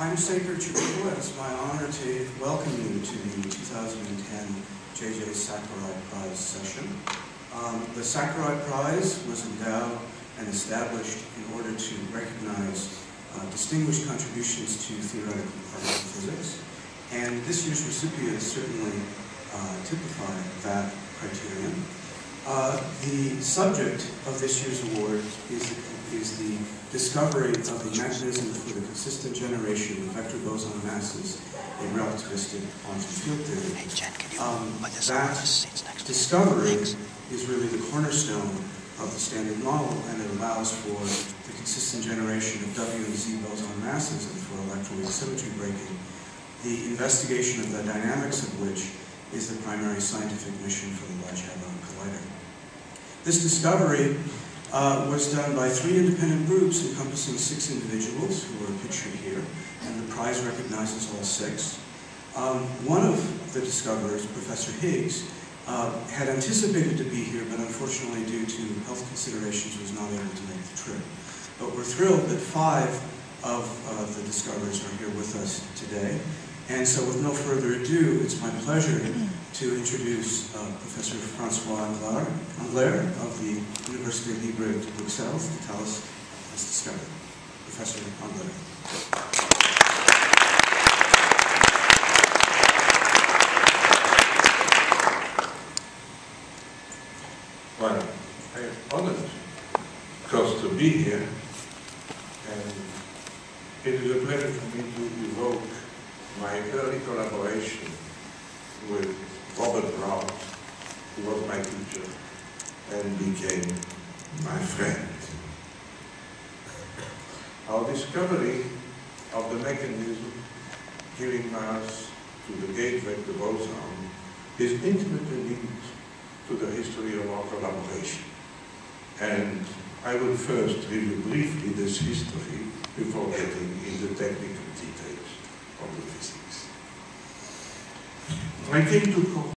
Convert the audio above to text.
I'm Saker Chukwu. It's my honor to welcome you to the 2010 J.J. Sakurai Prize session. Um, the Sakurai Prize was endowed and established in order to recognize uh, distinguished contributions to theoretical particle physics. And this year's recipients certainly uh, typify that criterion. Uh, the subject of this year's award is the, is the discovery of the mechanism for the consistent generation of vector boson masses in relativistic quantum field theory. Hey, Jen, Um, that the seats next discovery Thanks. is really the cornerstone of the standard model, and it allows for the consistent generation of W and Z boson masses and for electroweak symmetry breaking, the investigation of the dynamics of which is the primary scientific mission for the Large Hadron Collider. This discovery uh, was done by three independent groups encompassing six individuals who are pictured here, and the prize recognizes all six. Um, one of the discoverers, Professor Higgs, uh, had anticipated to be here, but unfortunately, due to health considerations, was not able to make the trip. But we're thrilled that five of uh, the discoverers are here with us today. And so, with no further ado, it's my pleasure to introduce uh, Professor Francois Englert of the Université Libre de Bruxelles to tell us his discovery. Professor Englert. Well, I am honored, of course, to be here, and it is a pleasure for me to evoke my early collaboration Robert Brout, who was my teacher and became my friend. Our discovery of the mechanism giving mass to the gauge vector boson is intimately linked to the history of our collaboration. And I will first review briefly this history before getting into technical details of the physics. I came to